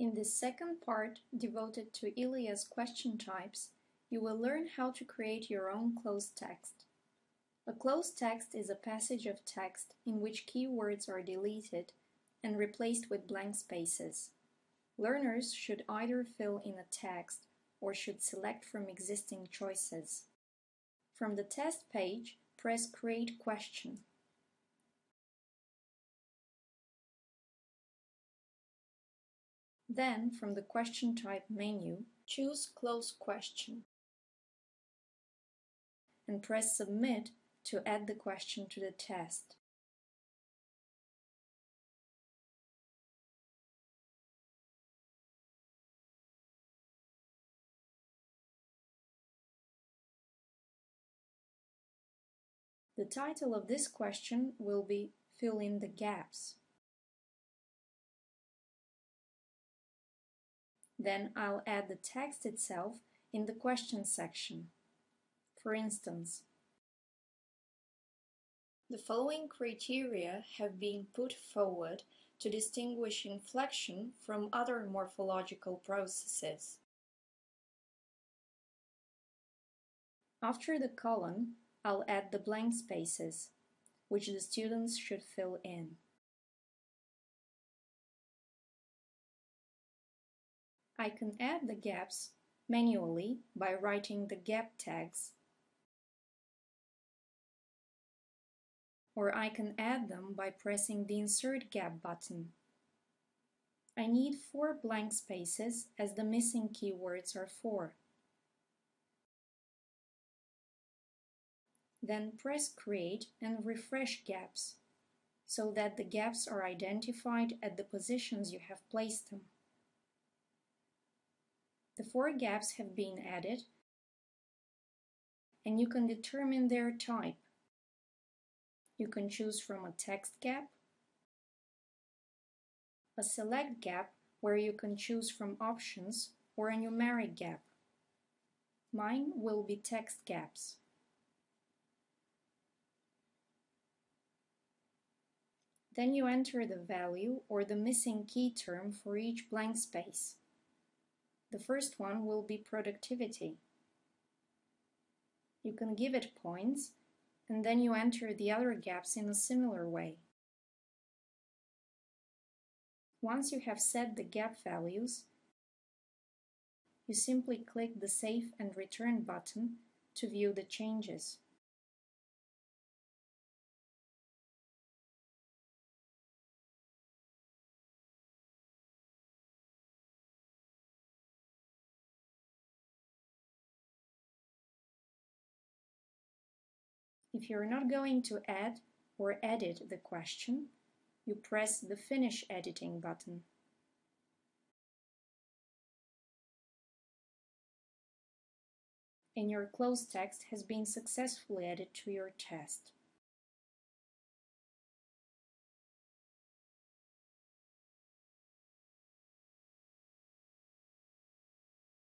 In this second part, devoted to Ilias question types, you will learn how to create your own cloze text. A cloze text is a passage of text in which keywords are deleted and replaced with blank spaces. Learners should either fill in a text or should select from existing choices. From the test page, press Create Question. Then, from the Question Type menu, choose Cloze Question and press Submit to add the question to the test. The title of this question will be Fill in the gaps. Then I'll add the text itself in the question section. For instance, the following criteria have been put forward to distinguish inflection from other morphological processes. After the colon, I'll add the blank spaces, which the students should fill in. I can add the gaps manually by writing the gap tags. Or I can add them by pressing the Insert Gap button. I need four blank spaces as the missing keywords are four. Then press Create and refresh gaps, so that the gaps are identified at the positions you have placed them. The four gaps have been added and you can determine their type. You can choose from a text gap, a select gap where you can choose from options or a numeric gap. Mine will be text gaps. Then you enter the value or the missing key term for each blank space. The first one will be productivity. You can give it points, and then you enter the other gaps in a similar way. Once you have set the gap values, you simply click the Save and Return button to view the changes. If you're not going to add or edit the question, you press the Finish Editing button. And your cloze text has been successfully added to your test.